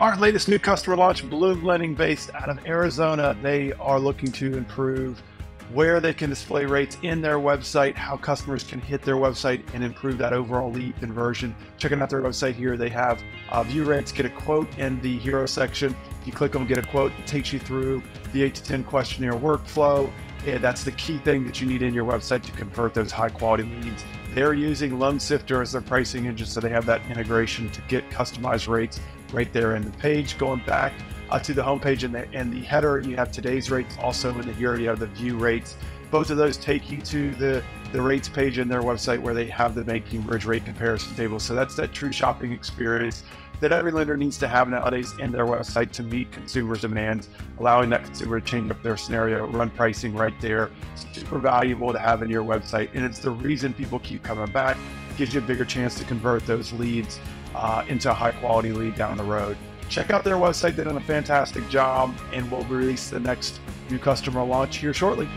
Our latest new customer launch, Bloom Lending, based out of Arizona. They are looking to improve where they can display rates in their website, how customers can hit their website and improve that overall lead conversion. Checking out their website here, they have uh, view rates, get a quote in the hero section. You click on get a quote, it takes you through the 8 to 10 questionnaire workflow. And that's the key thing that you need in your website to convert those high quality leads. They're using LoanSifter as their pricing engine, so they have that integration to get customized rates right there in the page. Going back uh, to the homepage and the, and the header, you have today's rates. Also in the hero, you have the view rates. Both of those take you to the, the rates page in their website where they have the BankingBridge rate comparison table. So that's that true shopping experience that every lender needs to have nowadays in their website to meet consumers' demands, allowing that consumer to change up their scenario, run pricing right there. Super valuable to have in your website. And it's the reason people keep coming back, gives you a bigger chance to convert those leads uh, into a high quality lead down the road. Check out their website, they've done a fantastic job, and we'll release the next new customer launch here shortly.